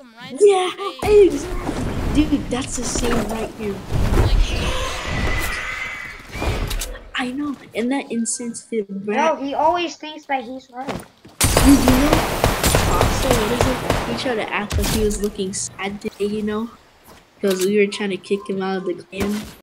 him right. Yeah, Dude, that's the same right here. I know. and that insensitive. the No, he always thinks that he's right. dude, you know, also, what is it? He tried to act like he was looking sad today, you know? Because we were trying to kick him out of the clan.